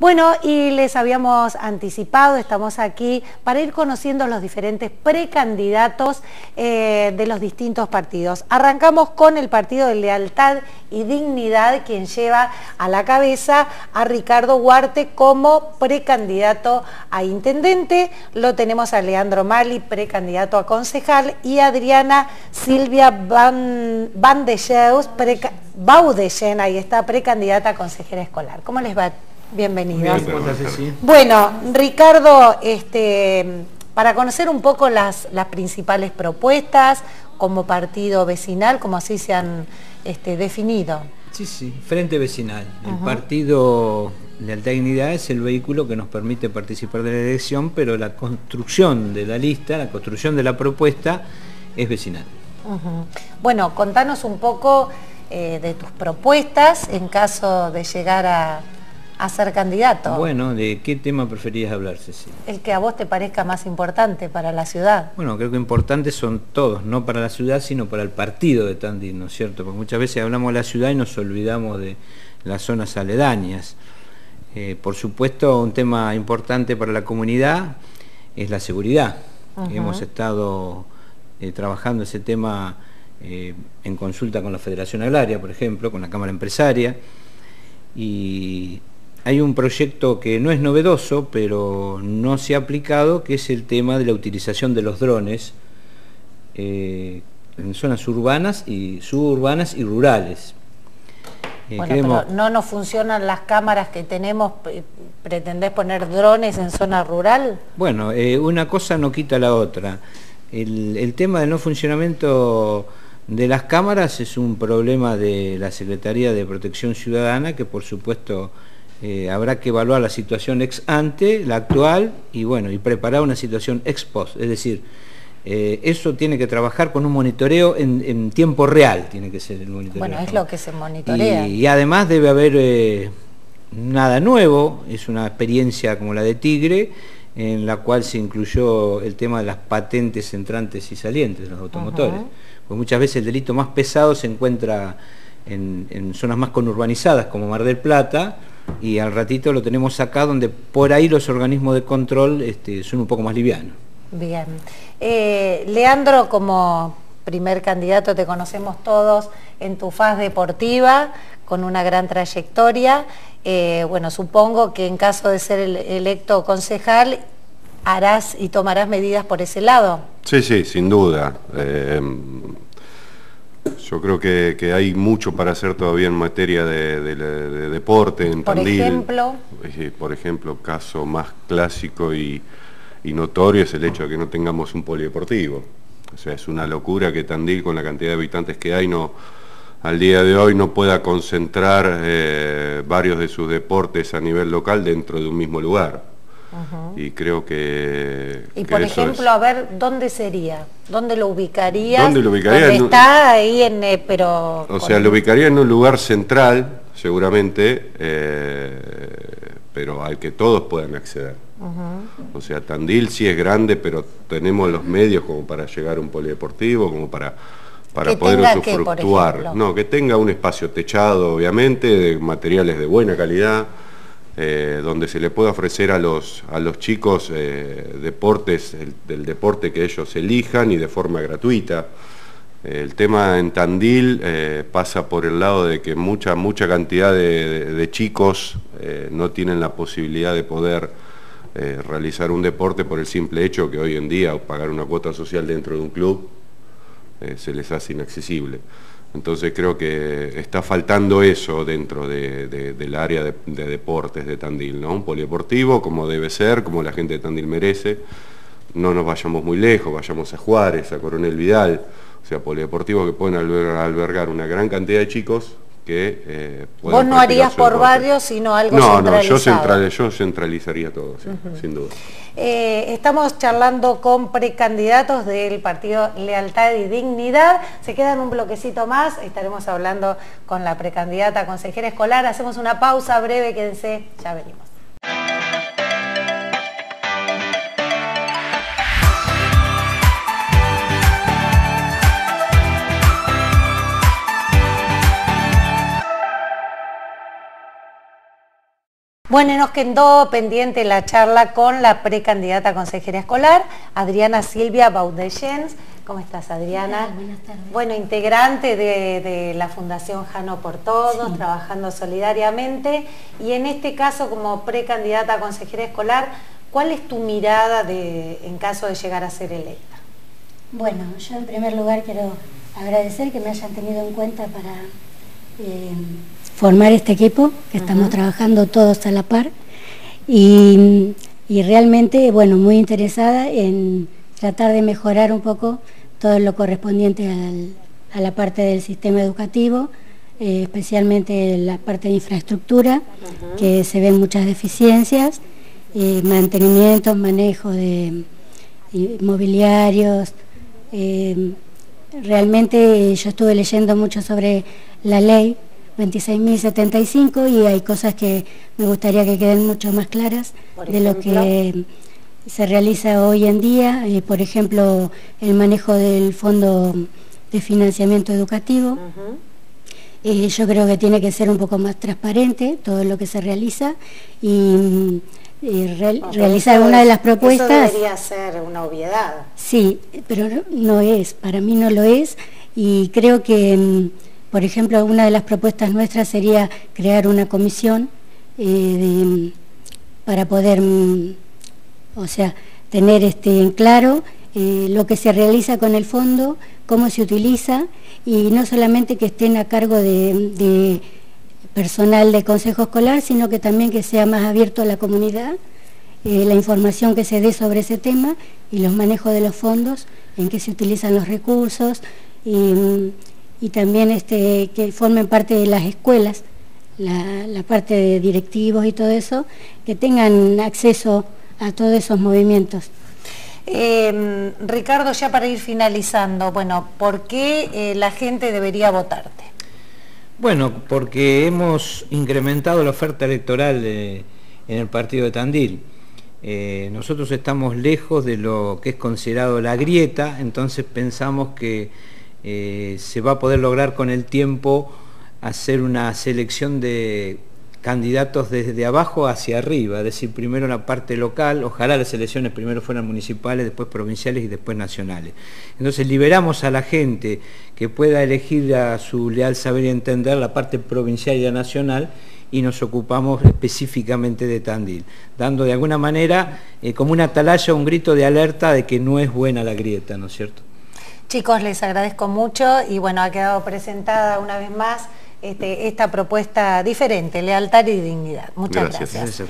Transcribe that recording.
Bueno, y les habíamos anticipado, estamos aquí para ir conociendo los diferentes precandidatos eh, de los distintos partidos. Arrancamos con el Partido de Lealtad y Dignidad, quien lleva a la cabeza a Ricardo Huarte como precandidato a intendente. Lo tenemos a Leandro Mali, precandidato a concejal, y Adriana Silvia Van, Van de ahí está, precandidata a consejera escolar. ¿Cómo les va? Bienvenidos. bueno, Ricardo, este, para conocer un poco las, las, principales propuestas como partido vecinal, como así se han este, definido. Sí, sí, Frente Vecinal. El partido de Alta Dignidad es el vehículo que nos permite participar de la elección, pero la construcción de la lista, la construcción de la propuesta es vecinal. Bueno, contanos un poco eh, de tus propuestas en caso de llegar a a ser candidato. Bueno, ¿de qué tema preferías hablar, Cecilia? El que a vos te parezca más importante para la ciudad. Bueno, creo que importantes son todos, no para la ciudad, sino para el partido de Tandil, ¿no es cierto? Porque muchas veces hablamos de la ciudad y nos olvidamos de las zonas aledañas. Eh, por supuesto, un tema importante para la comunidad es la seguridad. Hemos estado eh, trabajando ese tema eh, en consulta con la Federación Agraria, por ejemplo, con la Cámara Empresaria, y hay un proyecto que no es novedoso, pero no se ha aplicado, que es el tema de la utilización de los drones eh, en zonas urbanas y suburbanas y rurales. Eh, bueno, pero no nos funcionan las cámaras que tenemos, ¿pretendés poner drones en zona rural? Bueno, eh, una cosa no quita la otra. El, el tema del no funcionamiento de las cámaras es un problema de la Secretaría de Protección Ciudadana que por supuesto eh, habrá que evaluar la situación ex ante, la actual, y bueno, y preparar una situación ex post. Es decir, eh, eso tiene que trabajar con un monitoreo en, tiempo real, tiene que ser el monitoreo. Bueno, es lo que se monitorea. Y, además debe haber eh, nada nuevo, es una experiencia como la de Tigre, en la cual se incluyó el tema de las patentes entrantes y salientes de los automotores. Pues muchas veces el delito más pesado se encuentra en, en zonas más conurbanizadas como Mar del Plata, y al ratito lo tenemos acá donde por ahí los organismos de control este, son un poco más livianos. Bien. Eh, Leandro, como primer candidato te conocemos todos en tu faz deportiva, con una gran trayectoria. Eh, bueno, supongo que en caso de ser electo concejal, harás y tomarás medidas por ese lado. Sí, sí, sin duda. Eh, yo creo que, hay mucho para hacer todavía en materia de, deporte en por Ejemplo. Por ejemplo, caso más clásico y, notorio es el hecho de que no tengamos un polideportivo. O sea, es una locura que Tandil, con la cantidad de habitantes que hay, no, al día de hoy no pueda concentrar eh, varios de sus deportes a nivel local dentro de un mismo lugar. Y creo que... Y por ejemplo, a ver, ¿dónde sería? ¿Dónde lo ubicaría? ¿Dónde lo ubicaría? está ahí en... Eh, pero... O sea, lo ubicaría en un lugar central, seguramente, eh, pero al que todos puedan acceder. O sea, Tandil sí es grande, pero tenemos los medios como para llegar a un polideportivo, como para para poder usufructuar. no, que tenga un espacio techado, obviamente, de materiales de buena calidad, eh, donde se le pueda ofrecer a los, a los chicos eh, deportes, del deporte que ellos elijan y de forma gratuita. el tema en Tandil eh, pasa por el lado de que mucha, mucha cantidad de, chicos no tienen la posibilidad de poder realizar un deporte por el simple hecho que hoy en día pagar una cuota social dentro de un club se les hace inaccesible. Entonces creo que está faltando eso dentro del área de, deportes de Tandil, ¿no? Un polideportivo como debe ser, como la gente de Tandil merece. No nos vayamos muy lejos, vayamos a Juárez, a Coronel Vidal, o sea, polideportivos que pueden albergar una gran cantidad de chicos que eh, Vos no harías por barrios, sino algo no, centralizado. No, yo, centralizaría todo, sin duda. Eh, estamos charlando con precandidatos del partido Lealtad y Dignidad. Se quedan un bloquecito más, estaremos hablando con la precandidata consejera escolar. Hacemos una pausa breve, quédense, ya venimos. Bueno, nos quedó pendiente la charla con la precandidata consejera escolar, Adriana Silvia Baudellens. ¿Cómo estás, Adriana? buenas tardes. Bueno, integrante de, la Fundación Jano por Todos, trabajando solidariamente. Y en este caso, como precandidata consejera escolar, ¿cuál es tu mirada de, en caso de llegar a ser electa? Bueno, yo en primer lugar quiero agradecer que me hayan tenido en cuenta para eh, formar este equipo, que estamos trabajando todos a la par, y, realmente, bueno, muy interesada en tratar de mejorar un poco todo lo correspondiente a la parte del sistema educativo, eh, especialmente la parte de infraestructura, que se ven muchas deficiencias, eh, mantenimiento, manejo de mobiliarios, realmente yo estuve leyendo mucho sobre la ley 26.075 y hay cosas que me gustaría que queden mucho más claras de lo que se realiza hoy en día, eh, por ejemplo, el manejo del fondo de financiamiento educativo. Eh, yo creo que tiene que ser un poco más transparente todo lo que se realiza y realizar una de las propuestas... Eso debería ser una obviedad. Sí, pero no es, para mí no lo es y creo que mm, por ejemplo, una de las propuestas nuestras sería crear una comisión eh, para poder, mm, o sea, tener este, en claro eh, lo que se realiza con el fondo, cómo se utiliza y no solamente que estén a cargo de, personal de consejo escolar, sino que también que sea más abierto a la comunidad, eh, la información que se dé sobre ese tema y los manejos de los fondos, en qué se utilizan los recursos y mm, y también este, que formen parte de las escuelas, la, parte de directivos y todo eso, que tengan acceso a todos esos movimientos. Em, Ricardo, ya para ir finalizando, bueno, ¿por qué eh, la gente debería votarte? Bueno, porque hemos incrementado la oferta electoral en el partido de Tandil. Eh, nosotros estamos lejos de lo que es considerado la grieta, entonces pensamos que eh, se va a poder lograr con el tiempo hacer una selección de candidatos desde abajo hacia arriba, es decir, primero la parte local, ojalá las elecciones primero fueran municipales, después provinciales y después nacionales. Entonces liberamos a la gente que pueda elegir a su leal saber y entender la parte provincial y la nacional y nos ocupamos específicamente de Tandil, dando de alguna manera eh, como una atalaya, un grito de alerta de que no es buena la grieta, ¿no es cierto? Chicos, les agradezco mucho y bueno, ha quedado presentada una vez más este, esta propuesta diferente, lealtad y dignidad. Muchas gracias.